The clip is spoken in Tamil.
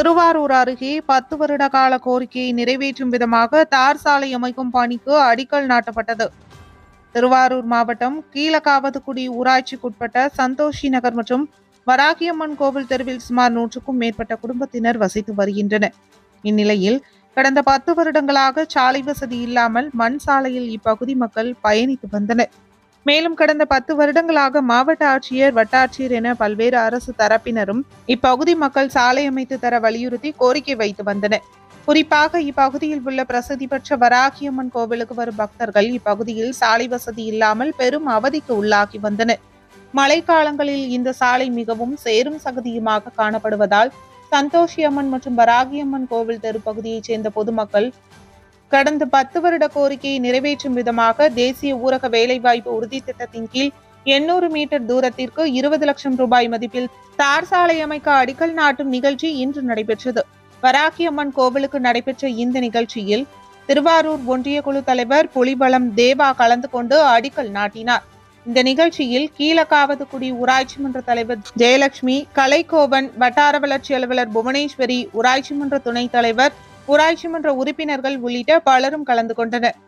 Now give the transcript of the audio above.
திருவாரூர் அருகே பத்து வருட கால கோரிக்கையை நிறைவேற்றும் விதமாக தார் சாலை அமைக்கும் பணிக்கு அடிக்கல் நாட்டப்பட்டது. திருவாரூர் மாவட்டம் கீழகாவதுக்குடி ஊராட்சிக்குட்பட்ட சந்தோஷி நகர் மற்றும் வராகியம்மன் கோவில் தெருவில் சுமார் நூற்றுக்கும் மேற்பட்ட குடும்பத்தினர் வசித்து வருகின்றனர். இந்நிலையில் கடந்த பத்து வருடங்களாக சாலை வசதி இல்லாமல் மண் சாலையில் இப்பகுதி மக்கள் பயணித்து வந்தனர். மேலும் கடந்த பத்து வருடங்களாக மாவட்ட ஆட்சியர் வட்டாட்சியர் என பல்வேறு அரசு தரப்பினரும் இப்பகுதி மக்கள் சாலை அமைத்து தர வலியுறுத்தி கோரிக்கை வைத்து வந்தனர். குறிப்பாக இப்பகுதியில் உள்ள பிரசித்தி பெற்ற வராகியம்மன் கோவிலுக்கு வரும் பக்தர்கள் இப்பகுதியில் சாலை வசதி இல்லாமல் பெரும் அவதிக்கு உள்ளாகி வந்தனர். மழைக்காலங்களில் இந்த சாலை மிகவும் சேரும் சகதியுமாக காணப்படுவதால் சந்தோஷியம்மன் மற்றும் வராகியம்மன் கோவில் தெரு பகுதியைச் சேர்ந்த பொதுமக்கள் கடந்த பத்து வருட கோரிக்கையை நிறைவேற்றும் விதமாக தேசிய ஊரக வேலைவாய்ப்பு உறுதி திட்டத்தின் கீழ் எண்ணூறு மீட்டர் தூரத்திற்கு இருபது லட்சம் ரூபாய் மதிப்பில் தார் சாலை அமைக்க அடிக்கல் நாட்டும் நிகழ்ச்சி இன்று நடைபெற்றது. வராகியம்மன் கோவிலுக்கு நடைபெற்ற இந்த நிகழ்ச்சியில் திருவாரூர் ஒன்றிய குழு தலைவர் புலிபலம் தேவா கலந்து கொண்டு அடிக்கல் நாட்டினார். இந்த நிகழ்ச்சியில் கீழக்காவதுக்குடி ஊராட்சி மன்ற தலைவர் ஜெயலட்சுமி கலைக்கோவன் வட்டார வளர்ச்சி அலுவலர் புவனேஸ்வரி ஊராட்சி மன்ற துணைத் தலைவர் ஊராட்சி மன்ற உறுப்பினர்கள் உள்ளிட்ட பலரும் கலந்து கொண்டனர்